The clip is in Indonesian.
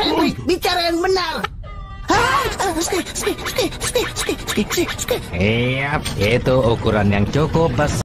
Oh, bicara yang benar. Itu ukuran yang cukup besar.